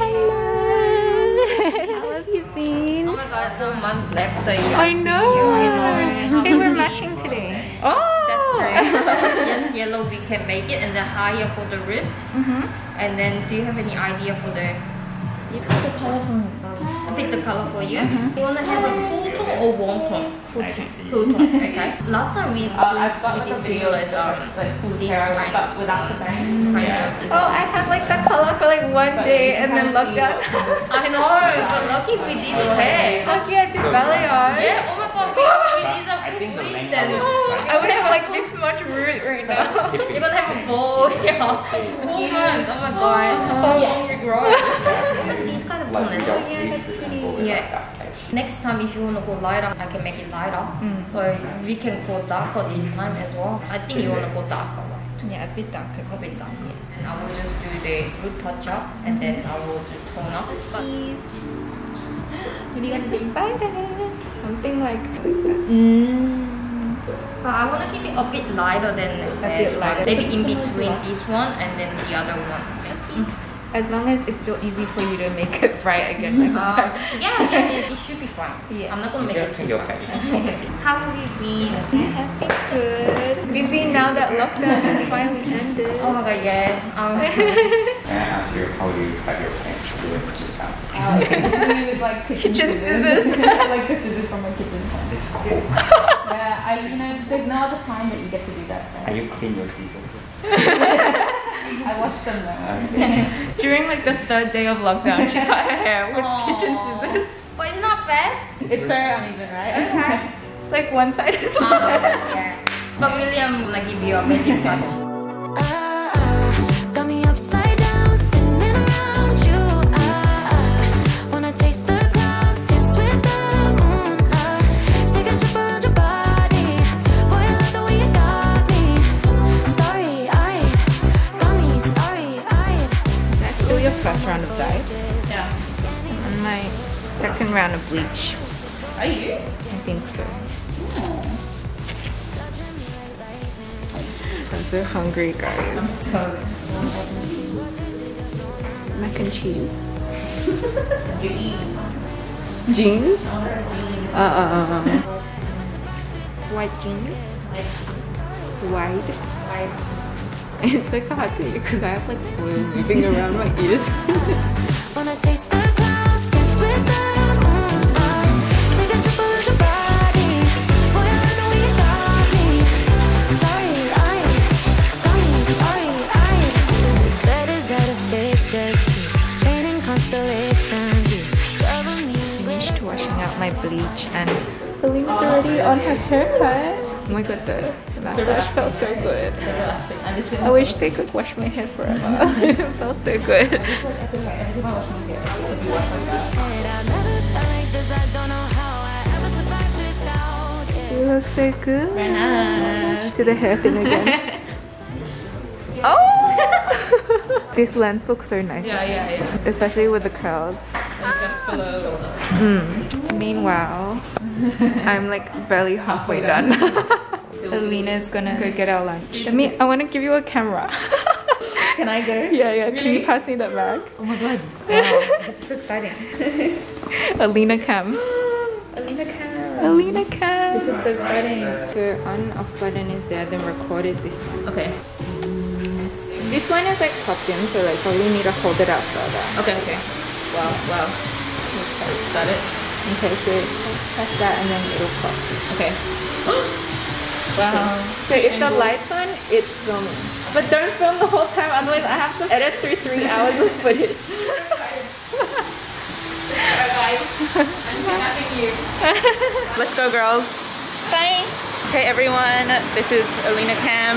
I know! I love you, Finn. Oh my god, so month left. I know. Hey, we're matching today. Oh! That's true. yes, yellow we can make it, and then higher for the red. Mm-hmm. And then, do you have any idea for the? You pick the color from. I pick the color for you. You wanna have a full tone or warm tone? Full tone. Full tone. Okay. Last time we Uh, I've got we like a did video similar, that's um, like full this hair, kind but without the bang. kind Yeah. Oh, I had like the color for like one But day and then can't lockdown. I know, but lucky we did the hair. Lucky I did ballet on. Yeah. Oh my god, we, we did a I think the length and. of it is I would have like this much root right now. You're gonna have a bowl, yeah. Full month. Oh my god, oh oh. so long you grow. These kind of Like tones. without bleach and all Yeah. like that type shit. Next time, if you wanna go lighter, I can make it lighter. Mm. So we can go darker this time as well. I think you wanna go darker, right? Yeah, a bit darker. A bit darker. And I will just do the root touch up, and then I will do tone up. But Really excited. Something like mm. But I want to keep it a bit lighter than the bit last one. Maybe in between this one and then the other one. As long as it's still easy for you to make it bright again next Uh, time. yeah, yeah, it, it should be fine. Yeah. I'm not gonna make it too you're bright. okay. How have you been? I have been good. Busy now that lockdown has finally ended. Oh my god, yeah. Um, Can I ask you how you cut your pants during the time? Uh, like kitchen, Kitchen scissors. scissors. like the scissors from my kitchen. That's cool. Yeah, I you know there's no other time that you get to do that. Are So. you clean your scissors? I washed them though. Okay. During like the third day of lockdown, she cut her hair with Aw. kitchen scissors. But it's not bad. It's very uneven, right? Okay. Like one side is Um, like. yeah. But William will give you a magic I think so. I'm so hungry, guys. Mac and cheese. Jeans? Uh, uh, uh, uh. White jeans? White? It's like so hard to eat because I have like oil moving around my ears. My bleach and Alina's already on her haircut. Oh my god, the massage felt so good. I wish they could wash my hair forever. it felt so good. I feel like every time I wash my hair, I would be washed like that. I've never felt like this. I don't know how I ever survived without it. You look so good. Very nice. Do the hair thing again. oh! this length looks so nice. Yeah, yeah, yeah. Especially with the curls. Like. Mm. Meanwhile, I'm like barely halfway done. Alina's gonna go get our lunch. Let me, I wanna give you a camera. Can I go? yeah, yeah. Can you pass me that bag? Oh my god. This is exciting. Alina cam. Alina can. Alina cam. This is so exciting. The on off button is there, then record is this one. Okay. This one is like popped in, so like probably need to hold it out further. Okay, okay. Wow, wow. Is that it? Okay, so press that and then it'll pop. Okay. wow. So if the light's on, it's filming. But don't film the whole time, otherwise I have to edit through three hours of footage. I'm having you. Let's go, girls. Bye. Okay, everyone. This is Alina Cam.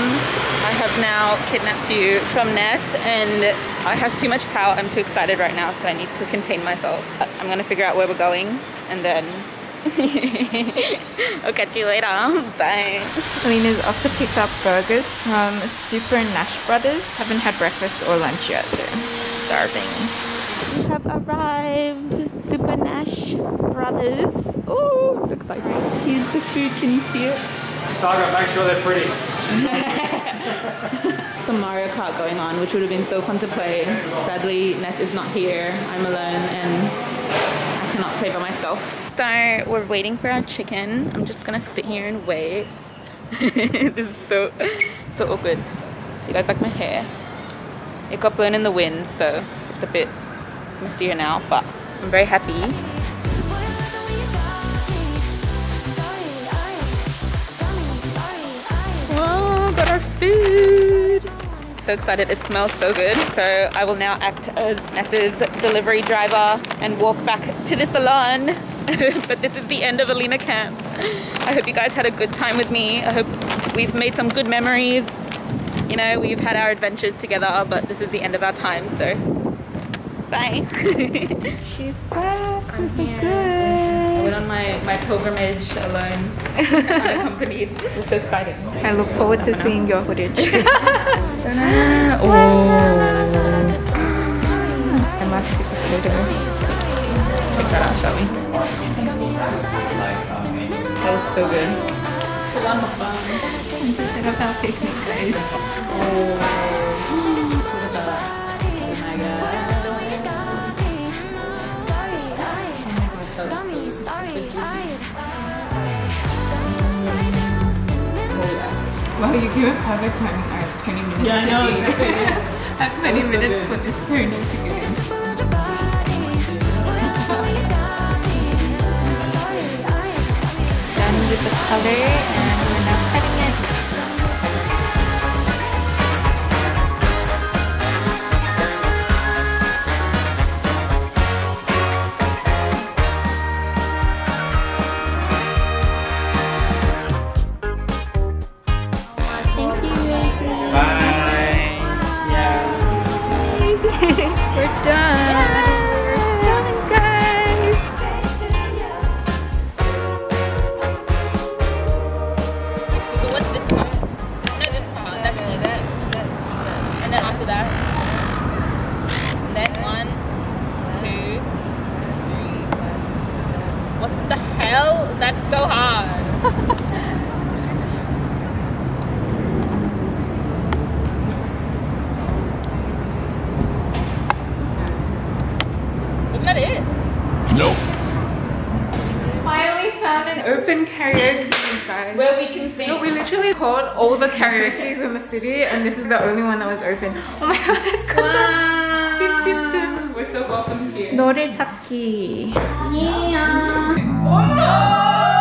I have now kidnapped you from Ness, and I have too much power. I'm too excited right now, so I need to contain myself. I'm gonna figure out where we're going, and then I'll catch you later. Bye. Alina's off to pick up burgers from Super Nash Brothers. Haven't had breakfast or lunch yet, so starving. We have arrived. Super Nash Brothers. Oh, it's exciting. Here's the food. Can you see it? Saga, make sure they're pretty. Some Mario Kart going on, which would have been so fun to play. Sadly, Ness is not here. I'm alone and I cannot play by myself. So we're waiting for our chicken. I'm just gonna sit here and wait. this is so so awkward. You guys like my hair? It got burned in the wind, so it's a bit messier now, but I'm very happy. Food. So excited, it smells so good. So I will now act as Ness's delivery driver and walk back to the salon. but this is the end of Alina Cam. I hope you guys had a good time with me. I hope we've made some good memories. You know, we've had our adventures together, but this is the end of our time, so bye. She's back. I'm here. I went on my, my pilgrimage alone, unaccompanied. It's so exciting. I look forward to seeing your footage. Oh. I must take a photo. Check that out, shall we? That was so good. Instead of our picnic place. Got oh. me starry-eyed. Got me upside down, spinning around. Well, you give a perfect timing. I have 20 minutes. Yeah, I know. I have 20 minutes for this turn to get in. Triple your body. Boy, I know you got me. Starry-eyed. Done with the color hell? That's so hard. Isn't that it? Finally found an open karaoke room, guys. Where we can sing. No, we literally called all the karaoke's in the city and this is the only one that was open. Oh my god, it's good. Wow. This is We're so welcome to you. 노래 찾기. Listening to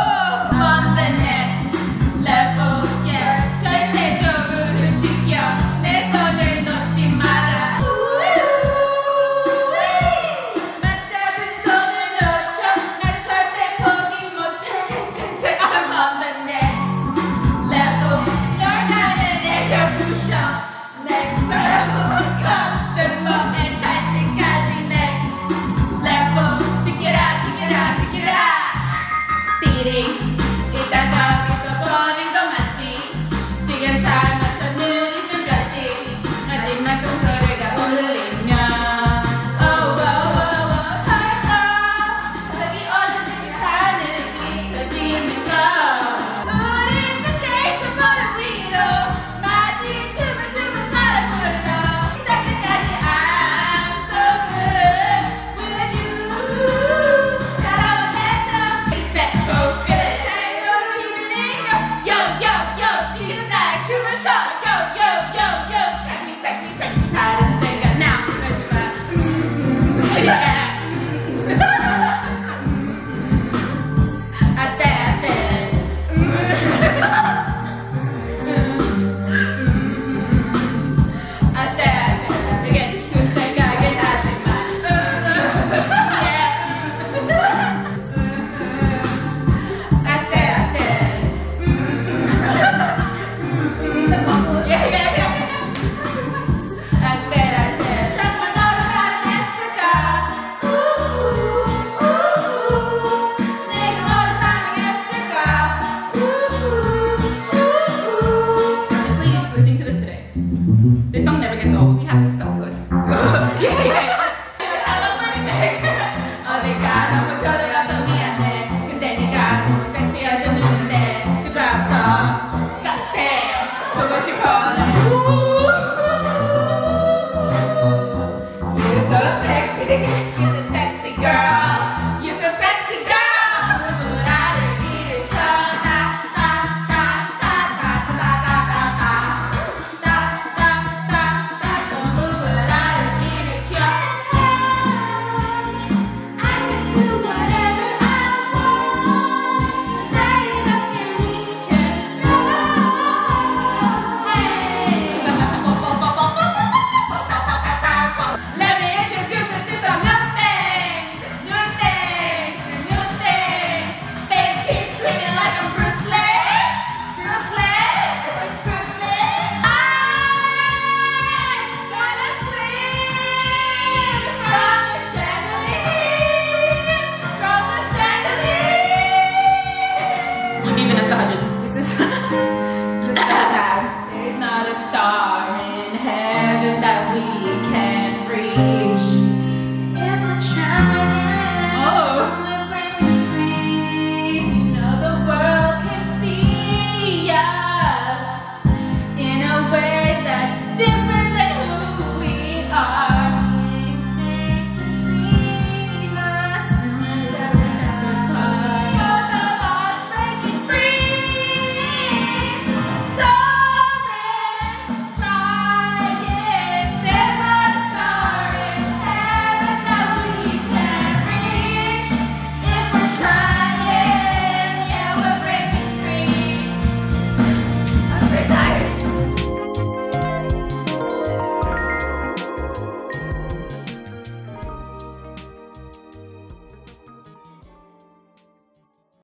away.